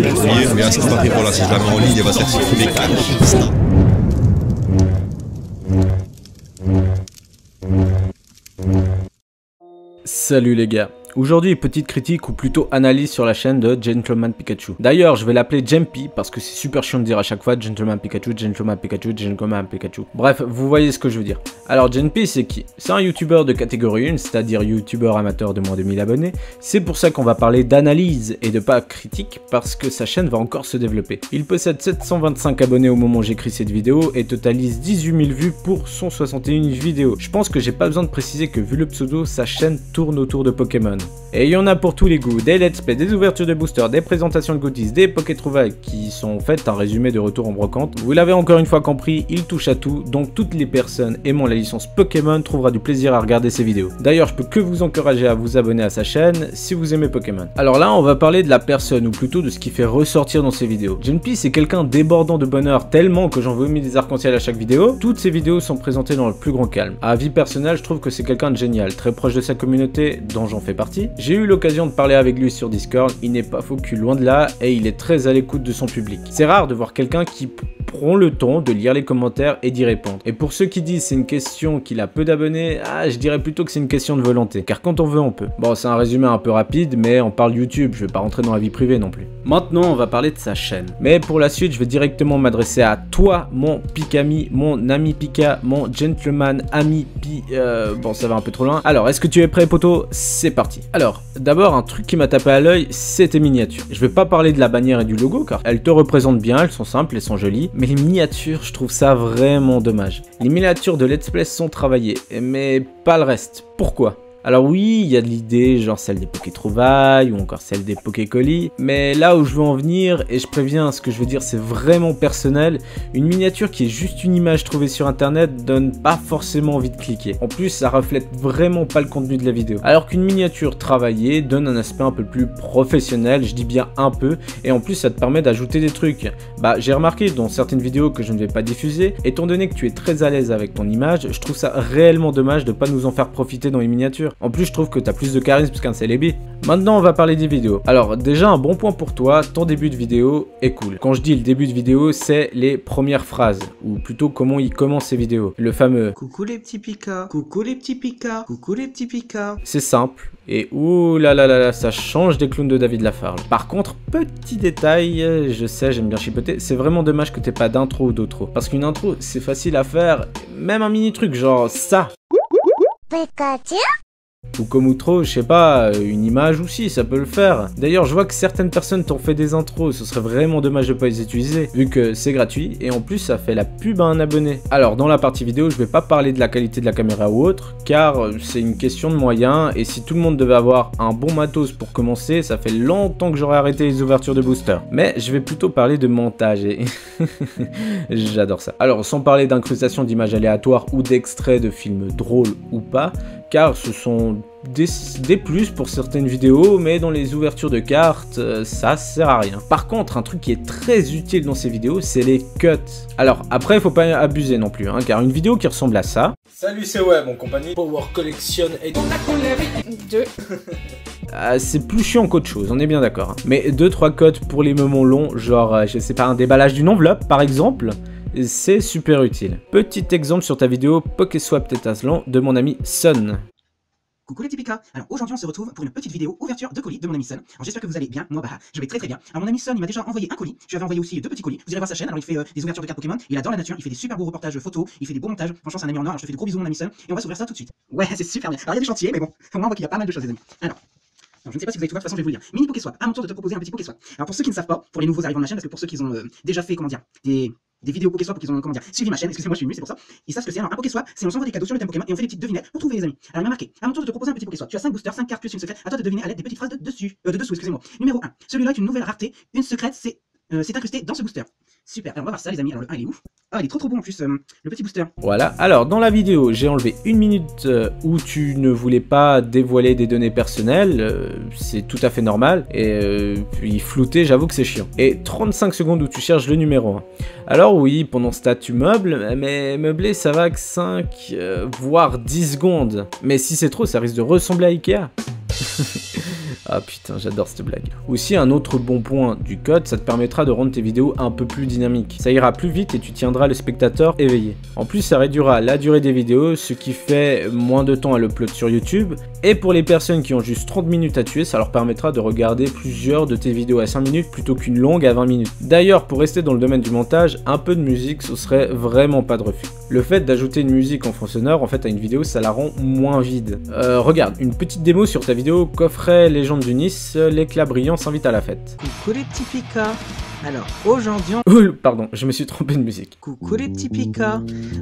construire, mais à cette partie, voilà, si je la mets en ligne, elle va certifier les caches. Salut les gars Aujourd'hui, petite critique ou plutôt analyse sur la chaîne de Gentleman Pikachu. D'ailleurs, je vais l'appeler Jumpy parce que c'est super chiant de dire à chaque fois Gentleman Pikachu, Gentleman Pikachu, Gentleman Pikachu. Bref, vous voyez ce que je veux dire. Alors, Jumpy, c'est qui? C'est un YouTuber de catégorie 1, c'est-à-dire YouTuber amateur de moins de 1000 abonnés. C'est pour ça qu'on va parler d'analyse et de pas critique parce que sa chaîne va encore se développer. Il possède 725 abonnés au moment où j'écris cette vidéo et totalise 18 000 vues pour 161 vidéos. Je pense que j'ai pas besoin de préciser que vu le pseudo, sa chaîne tourne autour de Pokémon. Et il y en a pour tous les goûts, des let's play, des ouvertures de boosters, des présentations de goodies, des pocket trouvailles qui sont faites un résumé de retour en brocante. Vous l'avez encore une fois compris, il touche à tout, donc toutes les personnes aimant la licence Pokémon trouvera du plaisir à regarder ses vidéos. D'ailleurs, je peux que vous encourager à vous abonner à sa chaîne si vous aimez Pokémon. Alors là, on va parler de la personne, ou plutôt de ce qui fait ressortir dans ses vidéos. Genpi, c'est quelqu'un débordant de bonheur tellement que j'en veux mis des arcs-en-ciel à chaque vidéo. Toutes ses vidéos sont présentées dans le plus grand calme. À vie personnelle, je trouve que c'est quelqu'un de génial, très proche de sa communauté, dont j'en fais partie. J'ai eu l'occasion de parler avec lui sur Discord, il n'est pas faux loin de là et il est très à l'écoute de son public. C'est rare de voir quelqu'un qui prend le temps de lire les commentaires et d'y répondre. Et pour ceux qui disent c'est une question qu'il a peu d'abonnés, ah, je dirais plutôt que c'est une question de volonté, car quand on veut, on peut. Bon, c'est un résumé un peu rapide, mais on parle YouTube, je vais pas rentrer dans la vie privée non plus. Maintenant, on va parler de sa chaîne. Mais pour la suite, je vais directement m'adresser à toi, mon Pikami, mon ami Pika, mon gentleman ami Pi... Euh, bon, ça va un peu trop loin. Alors, est-ce que tu es prêt, poto C'est parti. Alors, d'abord, un truc qui m'a tapé à l'œil, c'est tes miniatures. Je vais pas parler de la bannière et du logo, car elles te représentent bien, elles sont simples, elles sont jolies, mais les miniatures, je trouve ça vraiment dommage. Les miniatures de Let's Play sont travaillées, mais pas le reste. Pourquoi? Alors oui, il y a de l'idée, genre celle des Poké-Trouvailles ou encore celle des Poké-Colis, mais là où je veux en venir, et je préviens, ce que je veux dire c'est vraiment personnel, une miniature qui est juste une image trouvée sur internet donne pas forcément envie de cliquer. En plus, ça reflète vraiment pas le contenu de la vidéo. Alors qu'une miniature travaillée donne un aspect un peu plus professionnel, je dis bien un peu, et en plus ça te permet d'ajouter des trucs. Bah j'ai remarqué dans certaines vidéos que je ne vais pas diffuser, étant donné que tu es très à l'aise avec ton image, je trouve ça réellement dommage de pas nous en faire profiter dans les miniatures. En plus, je trouve que t'as plus de charisme qu'un célébi. Maintenant, on va parler des vidéos. Alors, déjà, un bon point pour toi, ton début de vidéo est cool. Quand je dis le début de vidéo, c'est les premières phrases, ou plutôt comment il commence ses vidéos. Le fameux Coucou les petits pika, coucou les petits pika, coucou les petits pika. C'est simple, et ouh là là là là, ça change des clowns de David Lafarge. Par contre, petit détail, je sais, j'aime bien chipoter, c'est vraiment dommage que t'aies pas d'intro ou d'outro. Parce qu'une intro, c'est facile à faire, même un mini truc, genre ça. Pikachu? Ou comme outro, je sais pas, une image aussi, ça peut le faire. D'ailleurs, je vois que certaines personnes t'ont fait des intros, ce serait vraiment dommage de pas les utiliser, vu que c'est gratuit, et en plus ça fait la pub à un abonné. Alors, dans la partie vidéo, je vais pas parler de la qualité de la caméra ou autre, car c'est une question de moyens, et si tout le monde devait avoir un bon matos pour commencer, ça fait longtemps que j'aurais arrêté les ouvertures de booster. Mais je vais plutôt parler de montage, et j'adore ça. Alors, sans parler d'incrustation d'images aléatoires ou d'extraits de films drôles ou pas, car ce sont des, plus pour certaines vidéos, mais dans les ouvertures de cartes, euh, ça sert à rien. Par contre, un truc qui est très utile dans ces vidéos, c'est les cuts. Alors après, il faut pas abuser non plus, hein, car une vidéo qui ressemble à ça... Salut, c'est Web, mon compagnie Power Collection et... Deux. Ah, c'est plus chiant qu'autre chose, on est bien d'accord. Hein. Mais 2-3 cotes pour les moments longs, genre, euh, je sais pas, un déballage d'une enveloppe par exemple, c'est super utile. Petit exemple sur ta vidéo Pokéswap Tétaslan de mon ami Sun. Coucou les petits Pika Alors aujourd'hui on se retrouve pour une petite vidéo ouverture de colis de mon ami Sun. J'espère que vous allez bien, moi bah je vais très très bien. Alors mon ami Sun il m'a déjà envoyé un colis, je lui avais envoyé aussi deux petits colis. Vous irez voir sa chaîne, alors il fait euh, des ouvertures de cartes Pokémon, il adore la nature, il fait des super beaux reportages photos, il fait des beaux montages. Franchement c'est un ami en or, alors je te fais des gros bisous mon ami Sun et on va s'ouvrir ça tout de suite. Ouais c'est super bien. Alors il y a des chantiers mais bon, au moins on voit qu'il y a pas mal de choses les amis. Alors je ne sais pas si vous avez tout voir, de toute façon, je vais vous le dire. Mini Pokéswap, à mon tour de te proposer un petit Pokéswap. Alors, pour ceux qui ne savent pas, pour les nouveaux arrivants de la chaîne, parce que pour ceux qui ont euh, déjà fait, comment des, des vidéos Pokéswap qui ont comment dire, suivi ma chaîne, excusez-moi, je suis ému, c'est pour ça. Ils savent ce que c'est. Alors, un Pokéswap, c'est on s'envoie des cadeaux sur le thème Pokémon et on fait des petites devinettes pour trouver les amis. Alors, il m'a marqué. À mon tour de te proposer un petit Pokéswap. Tu as 5 boosters, 5 cartes plus une secrète. À toi de deviner à l'aide des petites phrases de dessus, euh, de dessous, excusez-moi. Numéro 1. Celui-là est une nouvelle rareté. Une secrète, c'est euh, c'est incrusté dans ce booster. Super, on va voir ça les amis. Alors le 1 il est ouf. Ah il est trop trop bon en plus, euh, le petit booster. Voilà, alors dans la vidéo j'ai enlevé une minute euh, où tu ne voulais pas dévoiler des données personnelles, c'est tout à fait normal. Et puis flouter, j'avoue que c'est chiant. Et 35 secondes où tu cherches le numéro 1. Alors oui, pendant ce tas tu meubles, mais meubler ça va que 5, voire 10 secondes. Mais si c'est trop, ça risque de ressembler à Ikea. Ah putain, j'adore cette blague. Aussi, un autre bon point du code, ça te permettra de rendre tes vidéos un peu plus dynamiques. Ça ira plus vite et tu tiendras le spectateur éveillé. En plus, ça réduira la durée des vidéos, ce qui fait moins de temps à l'upload sur YouTube. Et pour les personnes qui ont juste 30 minutes à tuer, ça leur permettra de regarder plusieurs de tes vidéos à 5 minutes plutôt qu'une longue à 20 minutes. D'ailleurs, pour rester dans le domaine du montage, un peu de musique, ce serait vraiment pas de refus. Le fait d'ajouter une musique en fond sonore, en fait, à une vidéo, ça la rend moins vide. Euh, regarde, une petite démo sur ta vidéo, coffret Légende du Nice, l'éclat brillant s'invite à la fête. Coucou les petits Alors, aujourd'hui, on... Pardon, je me suis trompé de musique. Coucou les petits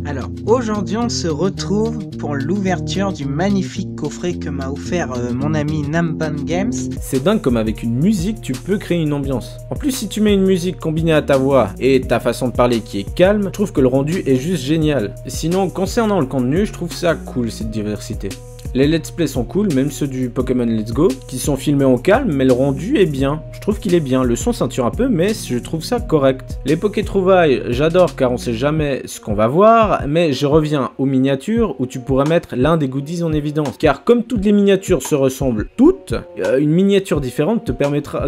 Alors, aujourd'hui, on se retrouve pour l'ouverture du magnifique coffret que m'a offert euh, mon ami Namban Games. C'est dingue comme avec une musique, tu peux créer une ambiance. En plus, si tu mets une musique combinée à ta voix et ta façon de parler qui est calme, je trouve que le rendu est juste génial. Sinon, concernant le contenu, je trouve ça cool cette diversité. Les let's play sont cool, même ceux du Pokémon Let's Go, qui sont filmés en calme, mais le rendu est bien. Je trouve qu'il est bien. Le son ceinture un peu, mais je trouve ça correct. Les Poké Trouvailles, j'adore car on sait jamais ce qu'on va voir, mais je reviens aux miniatures où tu pourrais mettre l'un des goodies en évidence. Car comme toutes les miniatures se ressemblent toutes, euh, une miniature différente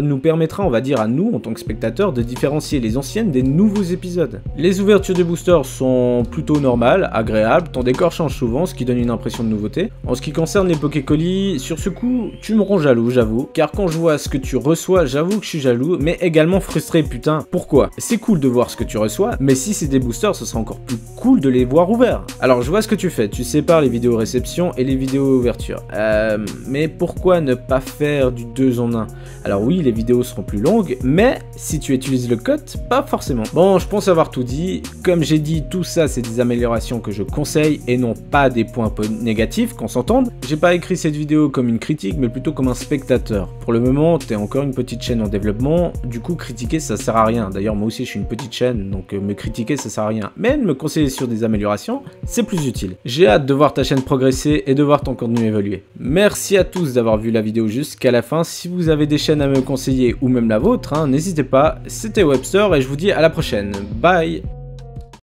nous permettra, on va dire à nous, en tant que spectateurs, de différencier les anciennes des nouveaux épisodes. Les ouvertures de boosters sont plutôt normales, agréables, ton décor change souvent, ce qui donne une impression de nouveauté. Qui concerne les Pokécolis, sur ce coup, tu me rends jaloux, j'avoue. Car quand je vois ce que tu reçois, j'avoue que je suis jaloux, mais également frustré, putain. Pourquoi? C'est cool de voir ce que tu reçois, mais si c'est des boosters, ce sera encore plus cool de les voir ouverts. Alors, je vois ce que tu fais. Tu sépares les vidéos réception et les vidéos ouverture. Euh, mais pourquoi ne pas faire du 2 en 1 Alors oui, les vidéos seront plus longues, mais si tu utilises le code, pas forcément. Bon, je pense avoir tout dit. Comme j'ai dit, tout ça, c'est des améliorations que je conseille et non pas des points négatifs, qu'on J'ai pas écrit cette vidéo comme une critique, mais plutôt comme un spectateur. Pour le moment, t'es encore une petite chaîne en développement, du coup critiquer ça sert à rien. D'ailleurs, moi aussi je suis une petite chaîne, donc euh, me critiquer ça sert à rien. Mais me conseiller sur des améliorations, c'est plus utile. J'ai hâte de voir ta chaîne progresser et de voir ton contenu évoluer. Merci à tous d'avoir vu la vidéo jusqu'à la fin. Si vous avez des chaînes à me conseiller ou même la vôtre, hein, n'hésitez pas. C'était Webster et je vous dis à la prochaine. Bye